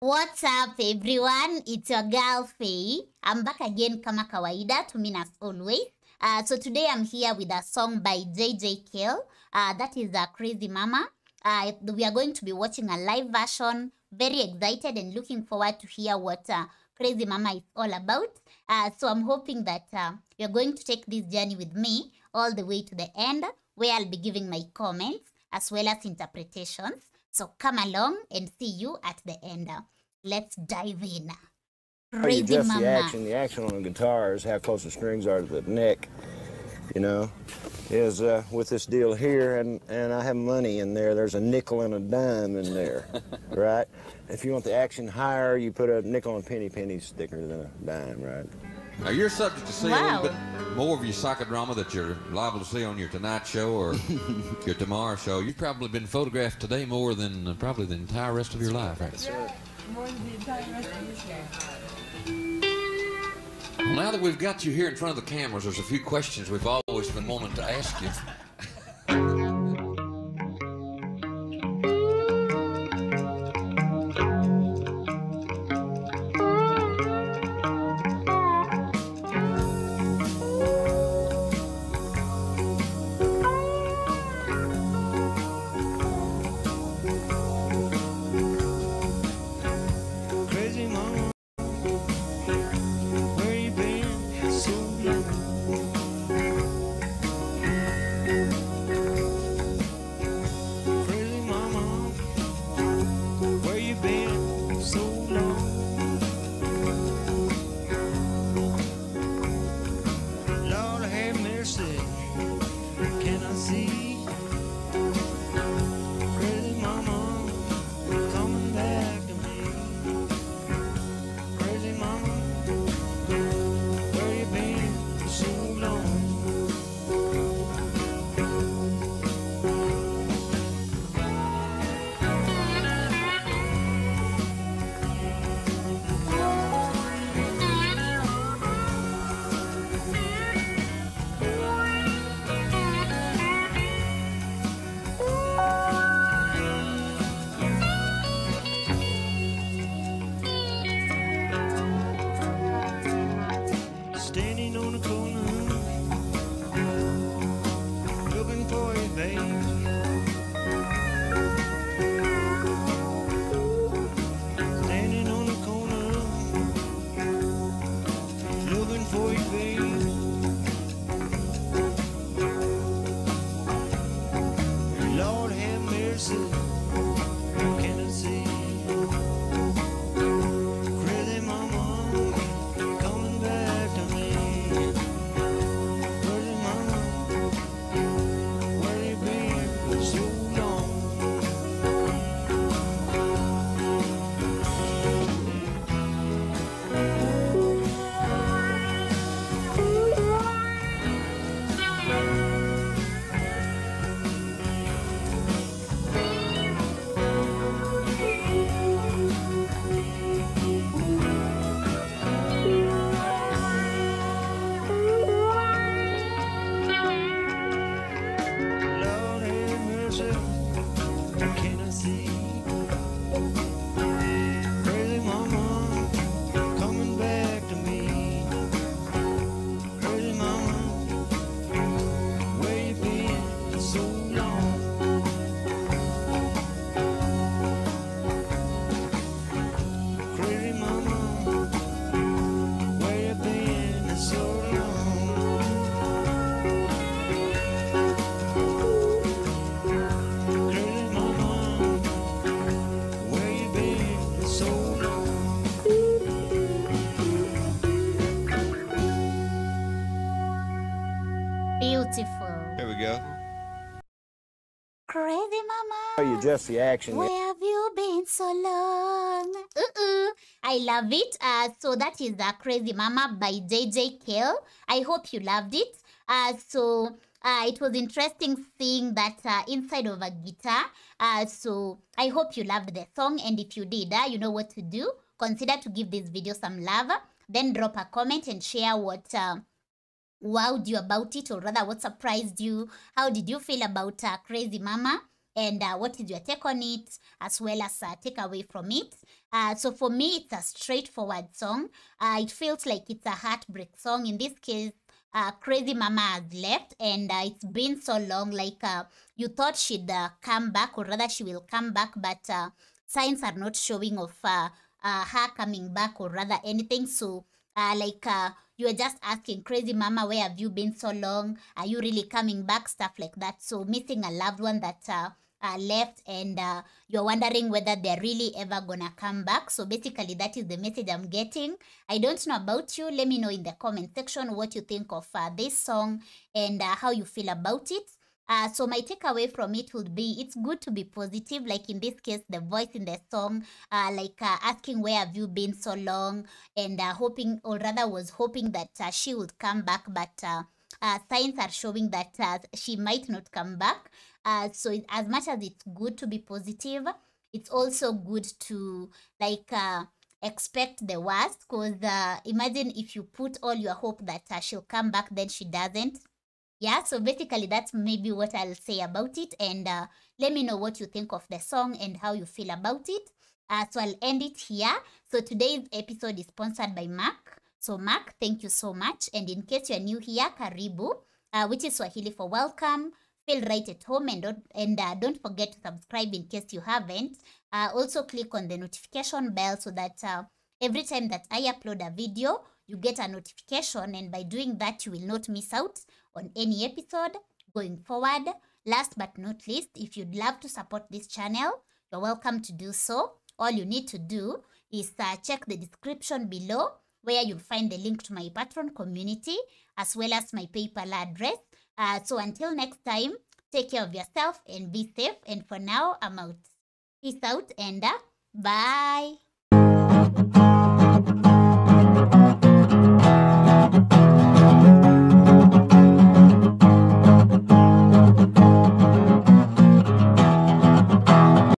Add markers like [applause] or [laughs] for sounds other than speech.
What's up everyone? It's your girl Faye. I'm back again kama kawaida to mean as always. Uh, so today I'm here with a song by JJ Kale. Uh, that is a Crazy Mama. Uh, we are going to be watching a live version. Very excited and looking forward to hear what uh, Crazy Mama is all about. Uh, so I'm hoping that uh, you're going to take this journey with me all the way to the end, where I'll be giving my comments as well as interpretations. So come along and see you at the end. Let's dive in. How you Crazy adjust Mama. the action. The action on a guitar is how close the strings are to the neck. You know, is uh, with this deal here, and and I have money in there. There's a nickel and a dime in there, [laughs] right? If you want the action higher, you put a nickel and penny. Penny's thicker than a dime, right? Now you're subject to see a little bit more of your psychodrama that you're liable to see on your Tonight Show or [laughs] your Tomorrow Show. You've probably been photographed today more than uh, probably the entire rest of your life. Right? More than the entire rest of this year. Well, now that we've got you here in front of the cameras, there's a few questions we've always been wanting to ask you. [laughs] mercy, you adjust the action. Where have you been so long? Uh-uh. I love it. Uh, so that is uh, Crazy Mama by JJ Cale. I hope you loved it. Uh, so uh, it was interesting seeing that uh, inside of a guitar. Uh, so I hope you loved the song. And if you did, uh, you know what to do. Consider to give this video some love. Then drop a comment and share what uh, wowed you about it, or rather, what surprised you? How did you feel about uh, Crazy Mama? And uh, what is your take on it, as well as uh, take away from it? Uh, so for me, it's a straightforward song. Uh, it feels like it's a heartbreak song. In this case, uh, Crazy Mama has left, and uh, it's been so long. Like uh, you thought she'd uh, come back, or rather, she will come back, but uh, signs are not showing of uh, her coming back, or rather, anything. So, like you are just asking, Crazy Mama, where have you been so long? Are you really coming back? Stuff like that. So, missing a loved one that. Uh, left and uh, you're wondering whether they're really ever gonna come back. So basically that is the message i'm getting. I don't know about you. Let me know in the comment section what you think of uh, this song and uh, how you feel about it. Uh, so my takeaway from it would be it's good to be positive. Like in this case the voice in the song uh, like uh, asking where have you been so long? and uh, hoping or rather was hoping that uh, she would come back. But signs are showing that uh, she might not come back. Uh, so it, as much as it's good to be positive it's also good to like uh, expect the worst. Because uh, imagine if you put all your hope that uh, she'll come back then she doesn't. Yeah so basically that's maybe what i'll say about it. And uh, let me know what you think of the song and how you feel about it. Uh, so i'll end it here. So today's episode is sponsored by mark so mark thank you so much. And in case you're new here karibu. Uh, which is swahili for welcome. Feel right at home and don't, and uh, don't forget to subscribe in case you haven't. Uh, also click on the notification bell so that uh, every time that i upload a video you get a notification. And by doing that you will not miss out on any episode going forward. Last but not least if you'd love to support this channel you're welcome to do so. All you need to do is uh, check the description below where you'll find the link to my Patreon community as well as my paypal address. Uh, so until next time take care of yourself and be safe. And for now i'm out. Peace out and uh, bye